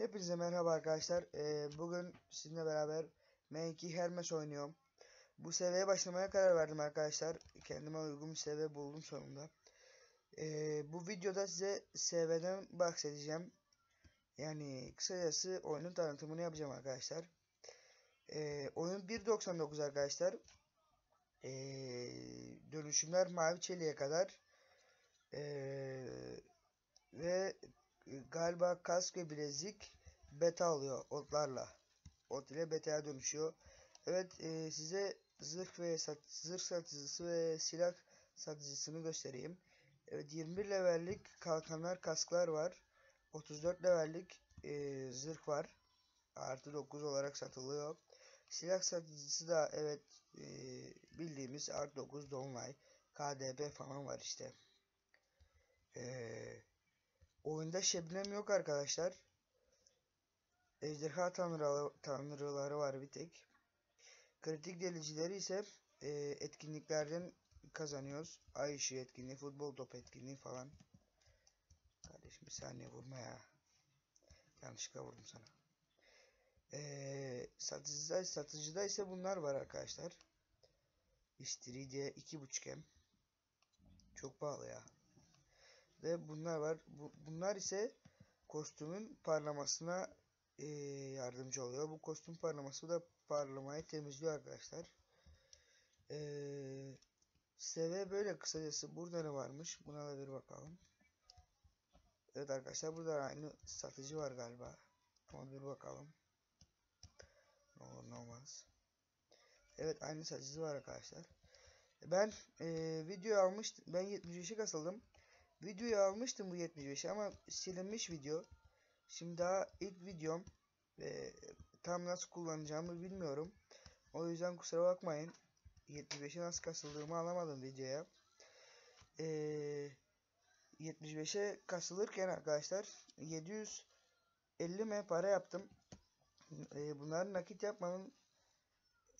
Hepinize merhaba arkadaşlar. Ee, bugün sizinle beraber M2 Hermes oynuyorum. Bu seviyeye başlamaya karar verdim arkadaşlar. Kendime uygun bir seviye buldum sonunda. Ee, bu videoda size seviyeden bahsedeceğim. Yani kısacası oyunun tanıtımını yapacağım arkadaşlar. Ee, oyun 1.99 arkadaşlar. Ee, dönüşümler mavi çeliğe kadar. Ee, ve galiba kask ve bilezik beta alıyor otlarla. Ot ile beta'ya dönüşüyor. Evet e, size zırh ve sat zırh satıcısı ve silah satıcısını göstereyim. Evet 21 levellik kalkanlar kasklar var. 34 levellik e, zırh var. Artı 9 olarak satılıyor. Silah satıcısı da evet e, bildiğimiz artı 9 Dolunay KDP falan var işte. Eee Oyunda Şebnem yok arkadaşlar. Ejderha tanrıları, tanrıları var bir tek. Kritik delicileri ise e, etkinliklerden kazanıyoruz. Ay ışığı etkinliği, futbol top etkinliği falan. Kardeşim bir saniye vurma ya. Yanlışlıkla vurdum sana. E, satıcıda, satıcıda ise bunlar var arkadaşlar. İstiridye 2.5 M. Çok pahalı ya ve bunlar var. Bu, bunlar ise kostümün parlamasına e, yardımcı oluyor. Bu kostüm parlaması da parlamayı temizliyor arkadaşlar. E, seviye böyle kısacası. Burada ne varmış? Buna da bir bakalım. Evet arkadaşlar burada aynı satıcı var galiba. Ama bir bakalım. Ne olur ne olmaz. Evet aynı satıcı var arkadaşlar. Ben e, video almıştım. Ben 75'e kasıldım. Videoyu almıştım bu 75'i ama silinmiş video. Şimdi daha ilk videom ve tam nasıl kullanacağımı bilmiyorum. O yüzden kusura bakmayın. 75'e nasıl kasıldığımı alamadım videoya. Ee, 75'e kasılırken arkadaşlar 750 m para yaptım. Ee, bunları nakit yapmanın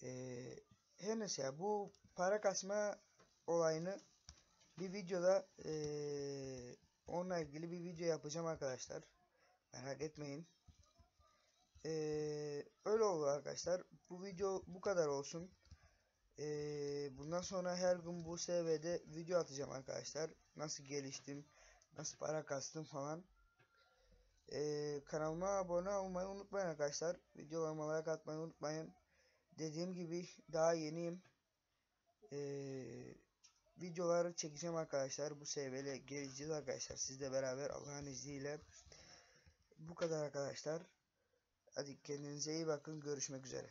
ee, her neyse bu para kasma olayını bir videoda ee, onunla ilgili bir video yapacağım arkadaşlar. Merak etmeyin. Ee, öyle oldu arkadaşlar. Bu video bu kadar olsun. Ee, bundan sonra her gün bu seviyede video atacağım arkadaşlar. Nasıl geliştim, nasıl para kastım falan. Ee, kanalıma abone olmayı unutmayın arkadaşlar. Videolarıma like atmayı unutmayın. Dediğim gibi daha yeniyim. Eee videoları çekeceğim arkadaşlar. Bu seviyele geleceğiz arkadaşlar. Sizle beraber Allah'ın izniyle. Bu kadar arkadaşlar. Hadi kendinize iyi bakın. Görüşmek üzere.